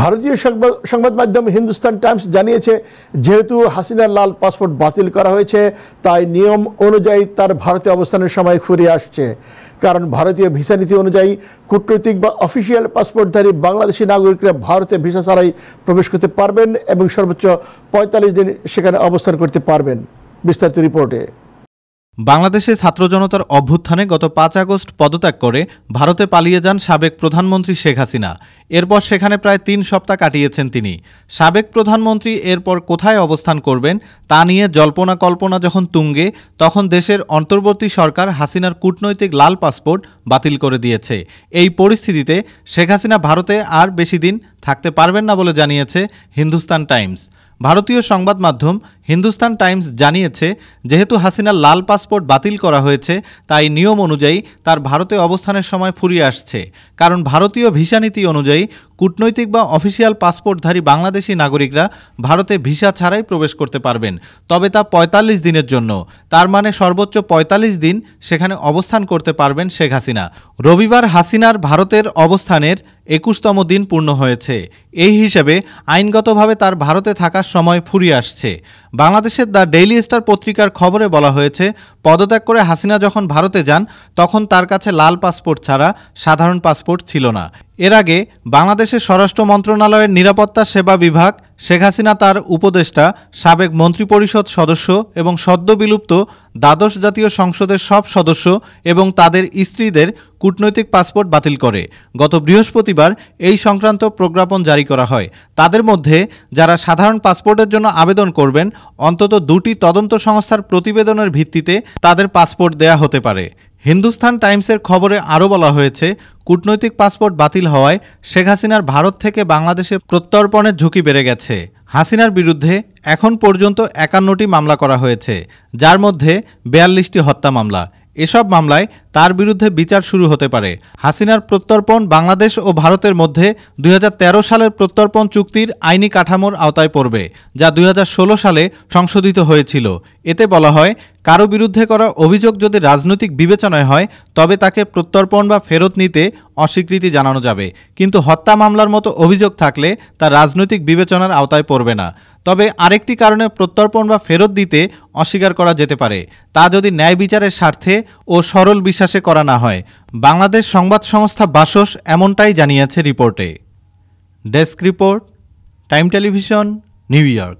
ভারতীয় সংবাদ মাধ্যম হিন্দুস্তান টাইমস জানিয়েছে, যেহেতু হাসিনার লাল পাসপোর্ট বাতিল করা হয়েছে, তাই নিয়ম অনুযায়ী তার ভারতে অবস্থানের সময় ফুরিয়ে আসছে। কারণ ভারতীয় ভিসা নীতি অনুযায়ী কূটনৈতিক বা অফিসিয়াল পাসপোর্টধারী বাংলাদেশি নাগরিকরা ভারতে ভিসা ছাড়াই প্রবেশ করতে পারবেন এবং সর্বোচ্চ পঁয়তাল্লিশ দিন সেখানে অবস্থান করতে পারবেন। বিস্তারিত রিপোর্টে। বাংলাদেশে ছাত্র জনতার অভ্যুত্থানে গত পাঁচ আগস্ট পদত্যাগ করে ভারতে পালিয়ে যান সাবেক প্রধানমন্ত্রী শেখ হাসিনা। এরপর সেখানে প্রায় তিন সপ্তাহ কাটিয়েছেন তিনি। সাবেক প্রধানমন্ত্রী এরপর কোথায় অবস্থান করবেন তা নিয়ে জল্পনা কল্পনা যখন তুঙ্গে, তখন দেশের অন্তর্বর্তী সরকার হাসিনার কূটনৈতিক লাল পাসপোর্ট বাতিল করে দিয়েছে। এই পরিস্থিতিতে শেখ হাসিনা ভারতে আর বেশি দিন থাকতে পারবেন না বলে জানিয়েছে হিন্দুস্তান টাইমস। ভারতীয় সংবাদ মাধ্যম হিন্দুস্তান টাইমস জানিয়েছে, যেহেতু হাসিনার লাল পাসপোর্ট বাতিল করা হয়েছে, তাই নিয়ম অনুযায়ী তার ভারতে অবস্থানের সময় ফুরিয়ে আসছে। কারণ ভারতীয় ভিসা নীতি অনুযায়ী কূটনৈতিক বা অফিসিয়াল পাসপোর্টধারী বাংলাদেশি নাগরিকরা ভারতে ভিসা ছাড়াই প্রবেশ করতে পারবেন। তবে তা পঁয়তাল্লিশ দিনের জন্য। তার মানে সর্বোচ্চ পঁয়তাল্লিশ দিন সেখানে অবস্থান করতে পারবেন শেখ হাসিনা। রবিবার হাসিনার ভারতের অবস্থানের একুশতম দিন পূর্ণ হয়েছে। এই হিসেবে আইনগতভাবে তার ভারতে থাকার সময় ফুরিয়ে আসছে। বাংলাদেশের দ্য ডেইলি স্টার পত্রিকার খবরে বলা হয়েছে, পদত্যাগ করে হাসিনা যখন ভারতে যান, তখন তার কাছে লাল পাসপোর্ট ছাড়া সাধারণ পাসপোর্ট ছিল না। এর আগে বাংলাদেশের স্বরাষ্ট্র মন্ত্রণালয়ের নিরাপত্তা সেবা বিভাগ শেখ হাসিনা তার উপদেষ্টা, সাবেক মন্ত্রিপরিষদ সদস্য এবং সদ্য বিলুপ্ত দ্বাদশ জাতীয় সংসদের সব সদস্য এবং তাদের স্ত্রীদের কূটনৈতিক পাসপোর্ট বাতিল করে। গত বৃহস্পতিবার এই সংক্রান্ত প্রজ্ঞাপন জারি করা হয়। তাদের মধ্যে যারা সাধারণ পাসপোর্টের জন্য আবেদন করবেন, অন্তত দুটি তদন্ত সংস্থার প্রতিবেদনের ভিত্তিতে তাদের পাসপোর্ট দেয়া হতে পারে। হিন্দুস্তান টাইমসের খবরে আরও বলা হয়েছে, কূটনৈতিক পাসপোর্ট বাতিল হওয়ায় শেখ হাসিনার ভারত থেকে বাংলাদেশে প্রত্যর্পণের ঝুঁকি বেড়ে গেছে। হাসিনার বিরুদ্ধে এখন পর্যন্ত একান্নটি মামলা করা হয়েছে, যার মধ্যে বেয়াল্লিশটি হত্যা মামলা। এসব মামলায় তার বিরুদ্ধে বিচার শুরু হতে পারে। হাসিনার প্রত্যর্পণ বাংলাদেশ ও ভারতের মধ্যে দুই হাজার তেরো সালের প্রত্যর্পণ চুক্তির আইনি কাঠামোর আওতায় পড়বে, যা দুই হাজার ষোলো সালে সংশোধিত হয়েছিল। এতে বলা হয় কারও বিরুদ্ধে করা অভিযোগ যদি রাজনৈতিক বিবেচনায় হয়, তবে তাকে প্রত্যর্পণ বা ফেরত নিতে অস্বীকৃতি জানানো যাবে। কিন্তু হত্যা মামলার মতো অভিযোগ থাকলে তা রাজনৈতিক বিবেচনার আওতায় পড়বে না। তবে আরেকটি কারণে প্রত্যর্পণ বা ফেরত দিতে অস্বীকার করা যেতে পারে। তা যদি ন্যায় বিচারের স্বার্থে ও সরল বিশ্বাসে করা না হয়। বাংলাদেশ সংবাদ সংস্থা বাসস এমনটাই জানিয়েছে রিপোর্টে। Desk report, Time Television, New York.